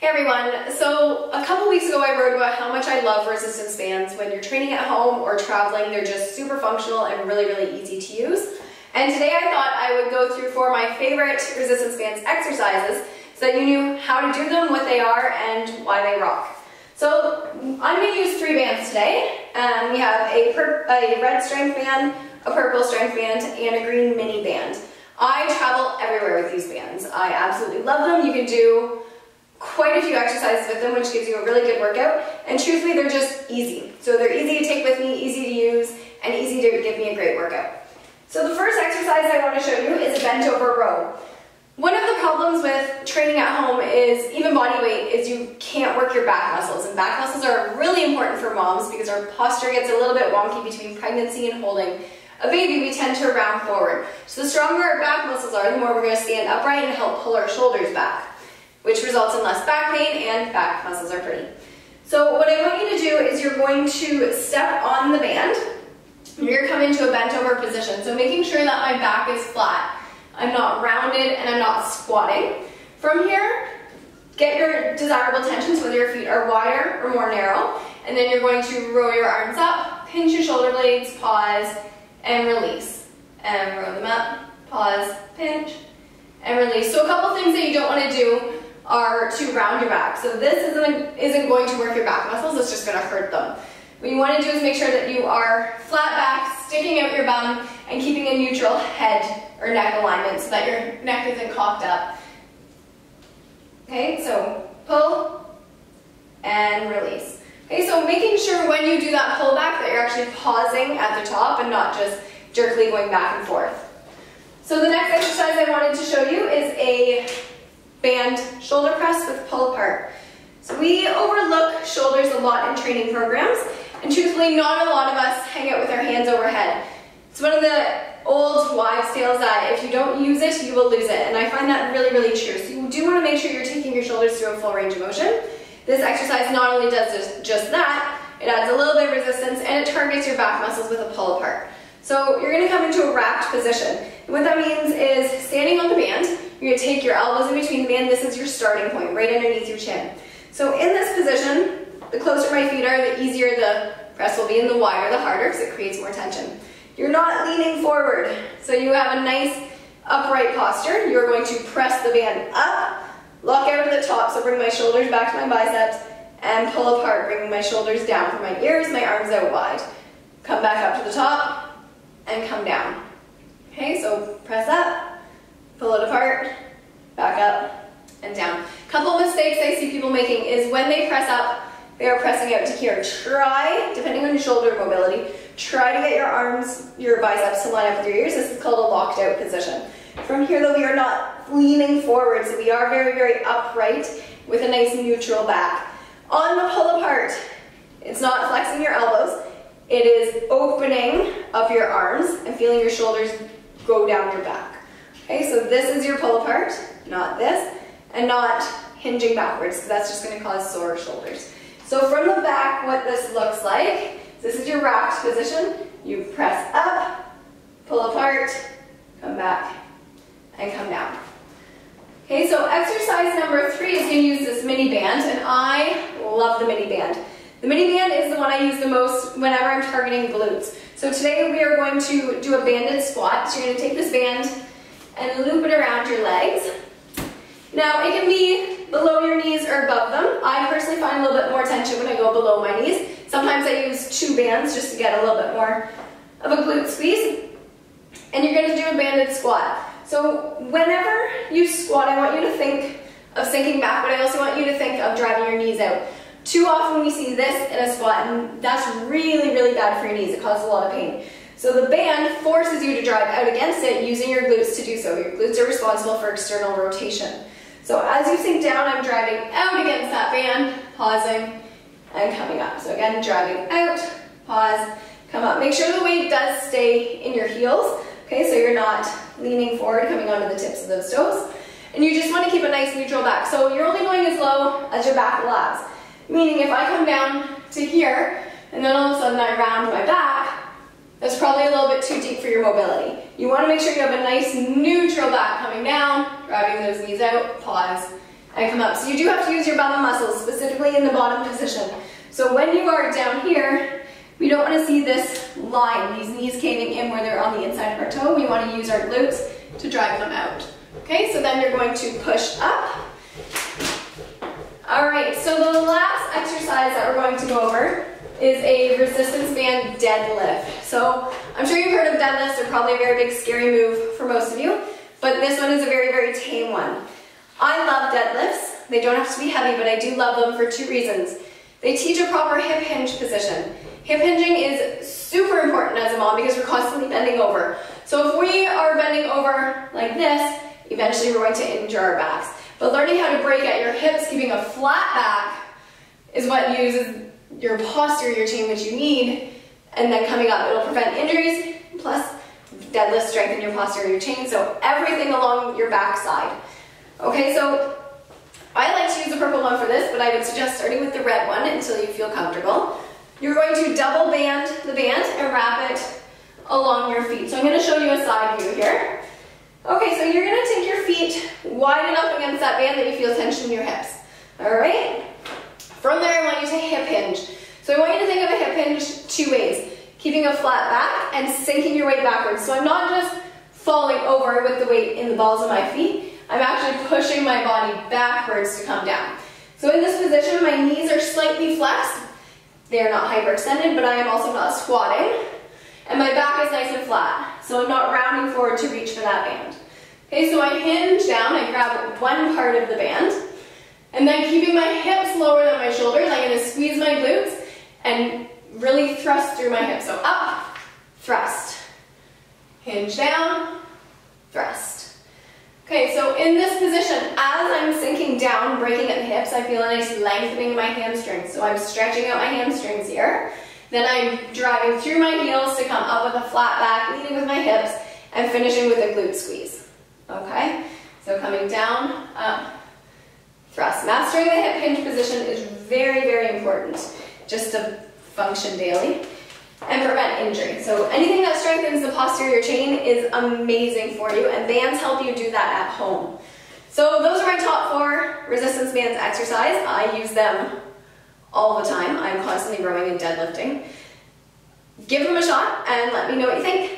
Hey everyone, so a couple weeks ago I wrote about how much I love resistance bands. When you're training at home or traveling, they're just super functional and really, really easy to use. And today I thought I would go through four of my favorite resistance bands exercises so that you knew how to do them, what they are, and why they rock. So I'm going to use three bands today. Um, we have a, a red strength band, a purple strength band, and a green mini band. I travel everywhere with these bands. I absolutely love them. You can do quite a few exercises with them, which gives you a really good workout. And truthfully, they're just easy. So they're easy to take with me, easy to use, and easy to give me a great workout. So the first exercise I want to show you is a bent over row. One of the problems with training at home is even body weight is you can't work your back muscles. And back muscles are really important for moms because our posture gets a little bit wonky between pregnancy and holding a baby, we tend to round forward. So the stronger our back muscles are, the more we're going to stand upright and help pull our shoulders back which results in less back pain and back muscles are pretty. So what I want you to do is you're going to step on the band. You're coming to a bent over position. So making sure that my back is flat. I'm not rounded and I'm not squatting. From here, get your desirable tensions, whether your feet are wider or more narrow. And then you're going to roll your arms up, pinch your shoulder blades, pause, and release. And roll them up, pause, pinch, and release. So a couple things that you don't want to do are to round your back. So this isn't, isn't going to work your back muscles, it's just going to hurt them. What you want to do is make sure that you are flat back, sticking out your bum, and keeping a neutral head or neck alignment so that your neck isn't cocked up. Okay, so pull and release. Okay, so making sure when you do that pull back that you're actually pausing at the top and not just jerkily going back and forth. So the next exercise I wanted to show you is a band shoulder press with pull apart. So we overlook shoulders a lot in training programs, and truthfully, not a lot of us hang out with our hands overhead. It's one of the old wives' tales that if you don't use it, you will lose it, and I find that really, really true. So you do want to make sure you're taking your shoulders through a full range of motion. This exercise not only does just that, it adds a little bit of resistance, and it targets your back muscles with a pull apart. So you're going to come into a wrapped position. And what that means is standing on the band, you're to take your elbows in between the band. This is your starting point, right underneath your chin. So in this position, the closer my feet are, the easier the press will be, and the wider, the harder, because it creates more tension. You're not leaning forward, so you have a nice upright posture. You're going to press the band up, lock out to the top, so bring my shoulders back to my biceps, and pull apart, bringing my shoulders down from my ears, my arms out wide. Come back up to the top, and come down. Okay, so press up, pull it apart, back up, and down. Couple mistakes I see people making is when they press up, they are pressing out to here. Try, depending on your shoulder mobility, try to get your arms, your biceps to line up with your ears. This is called a locked out position. From here though, we are not leaning forward, so we are very, very upright with a nice neutral back. On the pull apart, it's not flexing your elbows, it is opening up your arms and feeling your shoulders go down your back. Okay, so this is your pull apart, not this, and not hinging backwards, because that's just going to cause sore shoulders. So from the back, what this looks like, this is your racked position. You press up, pull apart, come back, and come down. Okay, so exercise number three is going to use this mini band, and I love the mini band. The mini band is the one I use the most whenever I'm targeting glutes. So today we are going to do a banded squat. So you're going to take this band, and loop it around your legs. Now, it can be below your knees or above them. I personally find a little bit more tension when I go below my knees. Sometimes I use two bands just to get a little bit more of a glute squeeze. And you're going to do a banded squat. So whenever you squat, I want you to think of sinking back, but I also want you to think of driving your knees out. Too often we see this in a squat, and that's really, really bad for your knees. It causes a lot of pain. So the band forces you to drive out against it using your glutes to do so. Your glutes are responsible for external rotation. So as you sink down, I'm driving out against that band, pausing, and coming up. So again, driving out, pause, come up. Make sure the weight does stay in your heels, okay, so you're not leaning forward, coming onto the tips of those toes. And you just want to keep a nice neutral back. So you're only going as low as your back allows. Meaning if I come down to here, and then all of a sudden I round my back, that's probably a little bit too deep for your mobility. You want to make sure you have a nice neutral back coming down, driving those knees out, pause, and come up. So you do have to use your bum muscles, specifically in the bottom position. So when you are down here, we don't want to see this line, these knees caving in where they're on the inside of our toe. We want to use our glutes to drive them out. Okay, so then you're going to push up. All right, so the last exercise that we're going to go over is a resistance band deadlift. So I'm sure you've heard of deadlifts. They're probably a very big, scary move for most of you, but this one is a very, very tame one. I love deadlifts. They don't have to be heavy, but I do love them for two reasons. They teach a proper hip hinge position. Hip hinging is super important as a mom because we're constantly bending over. So if we are bending over like this, eventually we're going to injure our backs. But learning how to break at your hips, keeping a flat back, is what uses your posterior chain, which you need, and then coming up. It'll prevent injuries, plus deadlift strengthen your posterior chain, so everything along your backside. Okay, so I like to use the purple one for this, but I would suggest starting with the red one until you feel comfortable. You're going to double band the band and wrap it along your feet. So I'm going to show you a side view here. Okay, so you're going to take your feet wide enough against that band that you feel tension in your hips. All right? From there, hinge. So I want you to think of a hip hinge two ways. Keeping a flat back and sinking your weight backwards. So I'm not just falling over with the weight in the balls of my feet. I'm actually pushing my body backwards to come down. So in this position, my knees are slightly flexed. They are not hyperextended, but I am also not squatting. And my back is nice and flat. So I'm not rounding forward to reach for that band. Okay, so I hinge down, I grab one part of the band, and then keeping my hips lower than my shoulders, I'm gonna squeeze my glutes and really thrust through my hips. So up, thrust. Hinge down, thrust. Okay, so in this position, as I'm sinking down, breaking at the hips, I feel a nice lengthening my hamstrings. So I'm stretching out my hamstrings here. Then I'm driving through my heels to come up with a flat back, leading with my hips, and finishing with a glute squeeze. Okay? So coming down, up, thrust. Mastering the hip hinge position is very, very important just to function daily and prevent injury. So anything that strengthens the posterior chain is amazing for you and bands help you do that at home. So those are my top four resistance bands exercise. I use them all the time. I'm constantly growing and deadlifting. Give them a shot and let me know what you think.